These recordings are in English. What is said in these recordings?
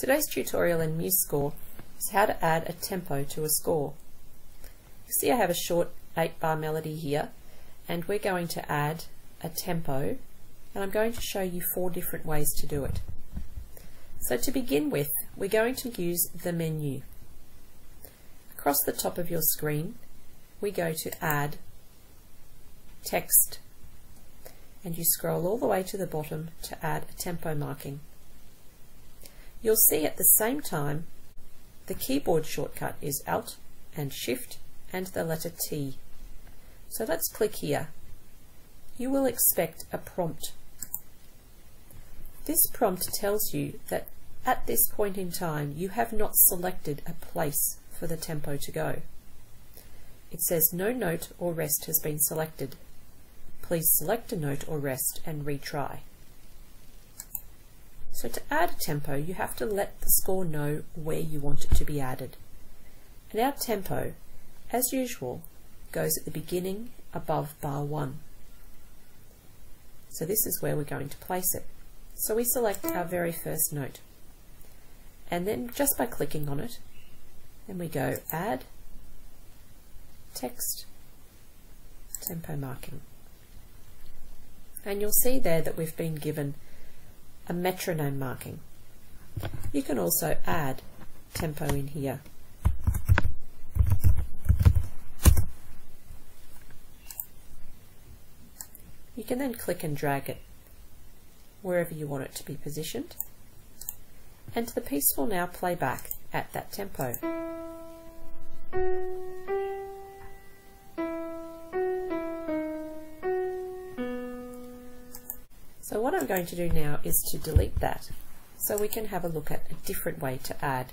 Today's tutorial in MuseScore is how to add a tempo to a score. You see I have a short 8 bar melody here and we're going to add a tempo and I'm going to show you four different ways to do it. So to begin with we're going to use the menu. Across the top of your screen we go to add text and you scroll all the way to the bottom to add a tempo marking. You'll see at the same time the keyboard shortcut is Alt and Shift and the letter T. So let's click here. You will expect a prompt. This prompt tells you that at this point in time you have not selected a place for the tempo to go. It says no note or rest has been selected. Please select a note or rest and retry. So to add a tempo, you have to let the score know where you want it to be added. And our tempo, as usual, goes at the beginning above bar 1. So this is where we're going to place it. So we select our very first note. And then just by clicking on it, then we go Add, Text, Tempo Marking. And you'll see there that we've been given a metronome marking. You can also add tempo in here. You can then click and drag it wherever you want it to be positioned and the piece will now play back at that tempo. So what I'm going to do now is to delete that so we can have a look at a different way to add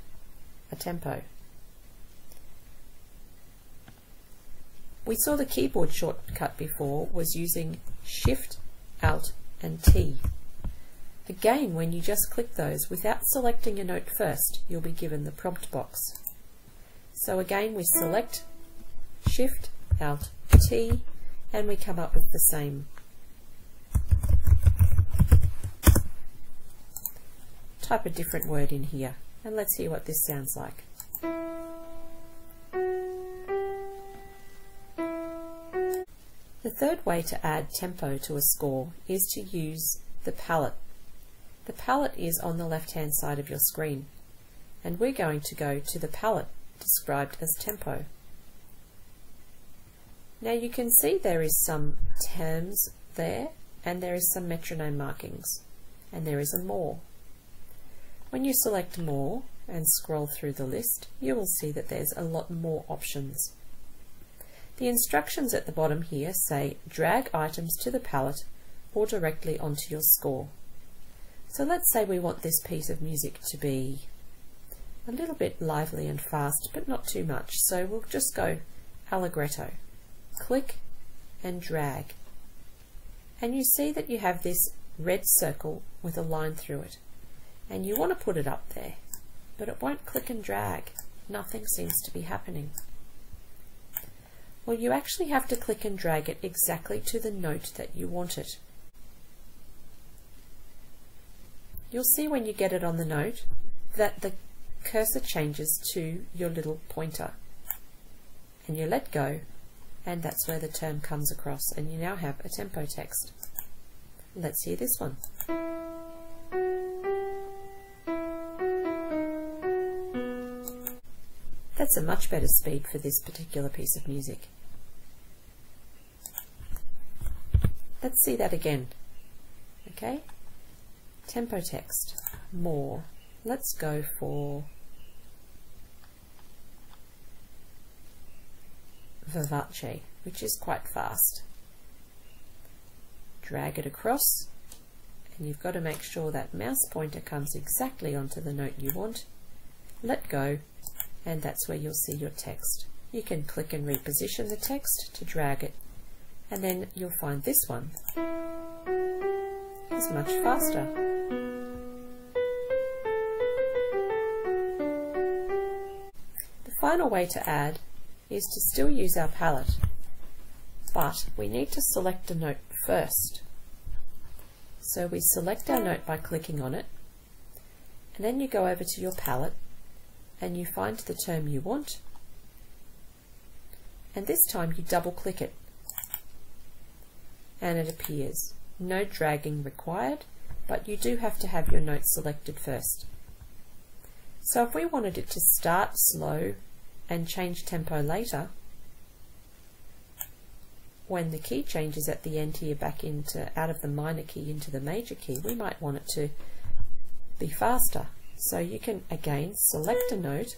a tempo. We saw the keyboard shortcut before was using Shift, Alt and T. Again, when you just click those without selecting a note first, you'll be given the prompt box. So again, we select Shift, Alt, T, and we come up with the same type a different word in here and let's hear what this sounds like. The third way to add tempo to a score is to use the palette. The palette is on the left hand side of your screen and we're going to go to the palette described as tempo. Now you can see there is some terms there and there is some metronome markings and there is a more. When you select More and scroll through the list, you will see that there's a lot more options. The instructions at the bottom here say drag items to the palette or directly onto your score. So let's say we want this piece of music to be a little bit lively and fast, but not too much. So we'll just go Allegretto. Click and drag. And you see that you have this red circle with a line through it and you want to put it up there, but it won't click and drag. Nothing seems to be happening. Well, you actually have to click and drag it exactly to the note that you want it. You'll see when you get it on the note that the cursor changes to your little pointer. And you let go, and that's where the term comes across, and you now have a tempo text. Let's hear this one. That's a much better speed for this particular piece of music. Let's see that again. Okay, tempo text, more. Let's go for vivace, which is quite fast. Drag it across, and you've got to make sure that mouse pointer comes exactly onto the note you want. Let go, and that's where you'll see your text. You can click and reposition the text to drag it and then you'll find this one is much faster. The final way to add is to still use our palette but we need to select a note first. So we select our note by clicking on it And then you go over to your palette and you find the term you want and this time you double click it and it appears. No dragging required but you do have to have your note selected first. So if we wanted it to start slow and change tempo later, when the key changes at the end here back into out of the minor key into the major key, we might want it to be faster. So you can again select a note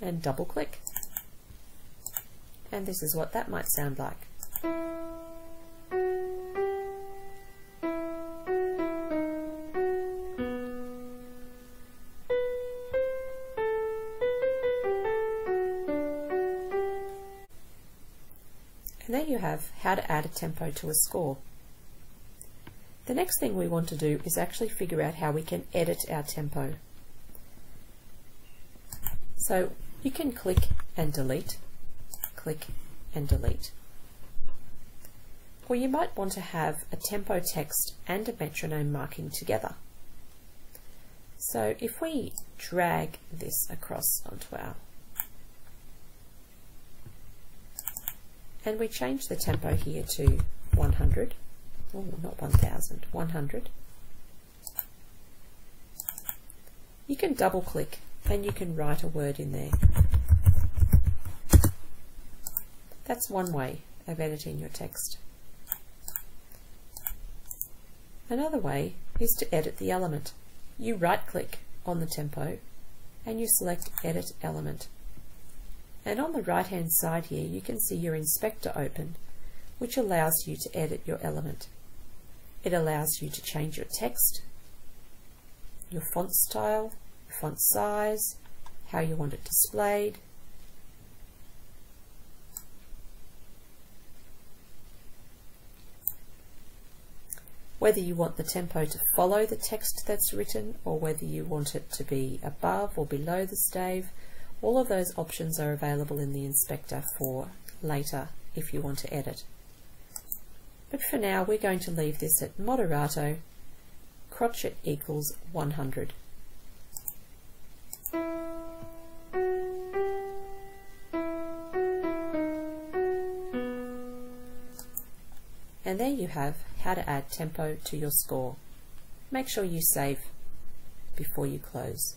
and double click. And this is what that might sound like. And there you have how to add a tempo to a score. The next thing we want to do is actually figure out how we can edit our tempo. So you can click and delete, click and delete. Or you might want to have a tempo text and a metronome marking together. So if we drag this across onto our and we change the tempo here to 100 oh not 1000 100 you can double click and you can write a word in there. That's one way of editing your text. Another way is to edit the element. You right click on the tempo and you select edit element. And on the right hand side here you can see your inspector open which allows you to edit your element. It allows you to change your text, your font style, font size, how you want it displayed, whether you want the tempo to follow the text that's written or whether you want it to be above or below the stave all of those options are available in the inspector for later if you want to edit. But for now we're going to leave this at moderato crotchet equals 100. And there you have how to add tempo to your score. Make sure you save before you close.